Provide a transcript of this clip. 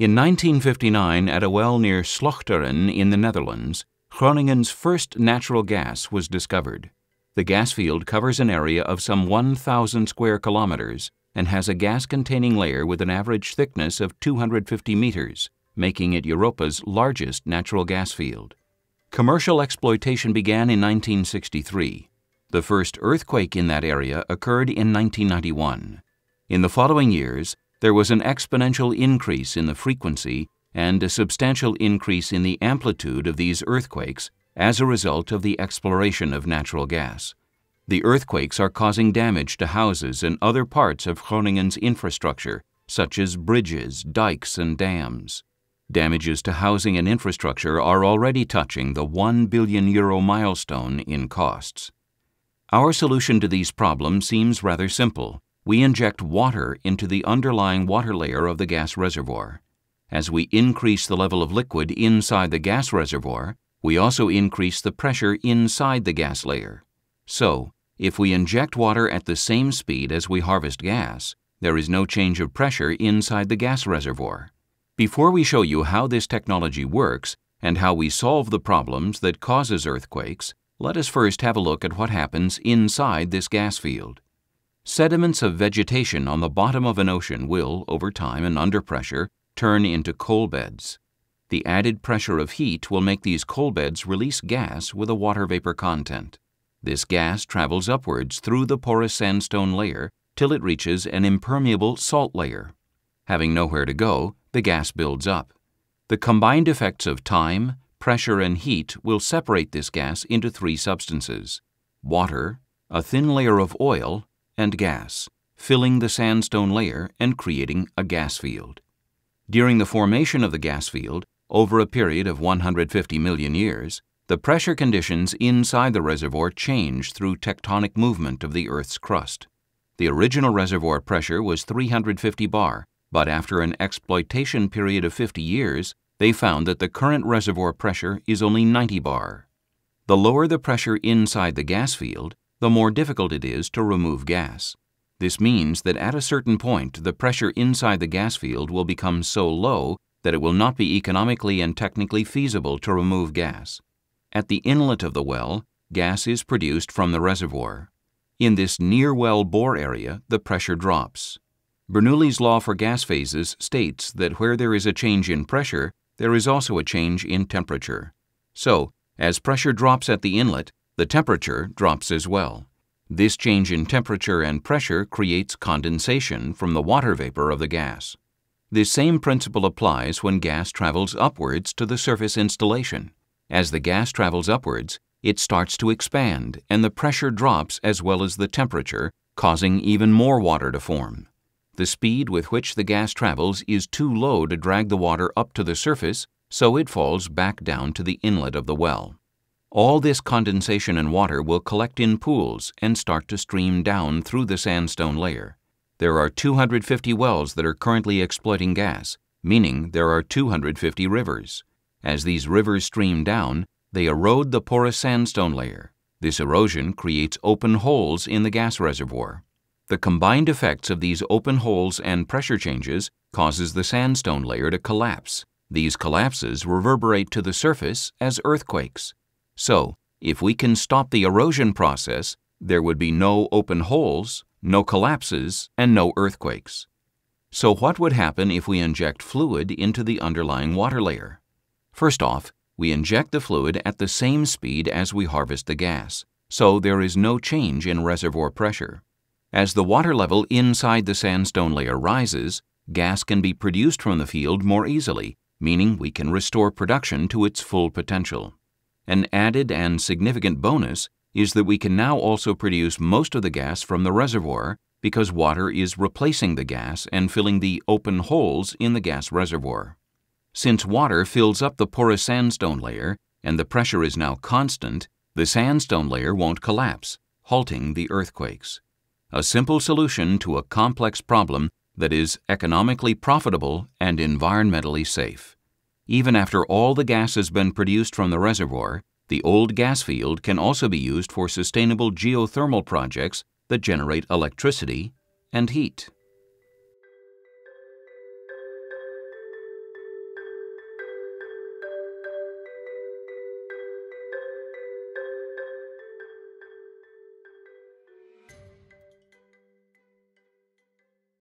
In 1959, at a well near Slochteren in the Netherlands, Groningen's first natural gas was discovered. The gas field covers an area of some 1,000 square kilometers and has a gas containing layer with an average thickness of 250 meters, making it Europa's largest natural gas field. Commercial exploitation began in 1963. The first earthquake in that area occurred in 1991. In the following years, there was an exponential increase in the frequency and a substantial increase in the amplitude of these earthquakes as a result of the exploration of natural gas. The earthquakes are causing damage to houses and other parts of Groningen's infrastructure, such as bridges, dikes, and dams. Damages to housing and infrastructure are already touching the 1 billion euro milestone in costs. Our solution to these problems seems rather simple. We inject water into the underlying water layer of the gas reservoir. As we increase the level of liquid inside the gas reservoir, we also increase the pressure inside the gas layer. So, if we inject water at the same speed as we harvest gas, there is no change of pressure inside the gas reservoir. Before we show you how this technology works and how we solve the problems that causes earthquakes, let us first have a look at what happens inside this gas field. Sediments of vegetation on the bottom of an ocean will, over time and under pressure, turn into coal beds. The added pressure of heat will make these coal beds release gas with a water vapor content. This gas travels upwards through the porous sandstone layer till it reaches an impermeable salt layer. Having nowhere to go, the gas builds up. The combined effects of time, pressure, and heat will separate this gas into three substances water, a thin layer of oil, and gas, filling the sandstone layer and creating a gas field. During the formation of the gas field, over a period of 150 million years, the pressure conditions inside the reservoir change through tectonic movement of the Earth's crust. The original reservoir pressure was 350 bar, but after an exploitation period of 50 years, they found that the current reservoir pressure is only 90 bar. The lower the pressure inside the gas field, the more difficult it is to remove gas. This means that at a certain point, the pressure inside the gas field will become so low that it will not be economically and technically feasible to remove gas. At the inlet of the well, gas is produced from the reservoir. In this near well bore area, the pressure drops. Bernoulli's law for gas phases states that where there is a change in pressure, there is also a change in temperature. So, as pressure drops at the inlet, the temperature drops as well. This change in temperature and pressure creates condensation from the water vapor of the gas. This same principle applies when gas travels upwards to the surface installation. As the gas travels upwards, it starts to expand and the pressure drops as well as the temperature, causing even more water to form. The speed with which the gas travels is too low to drag the water up to the surface, so it falls back down to the inlet of the well. All this condensation and water will collect in pools and start to stream down through the sandstone layer. There are 250 wells that are currently exploiting gas, meaning there are 250 rivers. As these rivers stream down, they erode the porous sandstone layer. This erosion creates open holes in the gas reservoir. The combined effects of these open holes and pressure changes causes the sandstone layer to collapse. These collapses reverberate to the surface as earthquakes. So, if we can stop the erosion process, there would be no open holes, no collapses, and no earthquakes. So what would happen if we inject fluid into the underlying water layer? First off, we inject the fluid at the same speed as we harvest the gas, so there is no change in reservoir pressure. As the water level inside the sandstone layer rises, gas can be produced from the field more easily, meaning we can restore production to its full potential. An added and significant bonus is that we can now also produce most of the gas from the reservoir because water is replacing the gas and filling the open holes in the gas reservoir. Since water fills up the porous sandstone layer and the pressure is now constant, the sandstone layer won't collapse, halting the earthquakes a simple solution to a complex problem that is economically profitable and environmentally safe. Even after all the gas has been produced from the reservoir, the old gas field can also be used for sustainable geothermal projects that generate electricity and heat.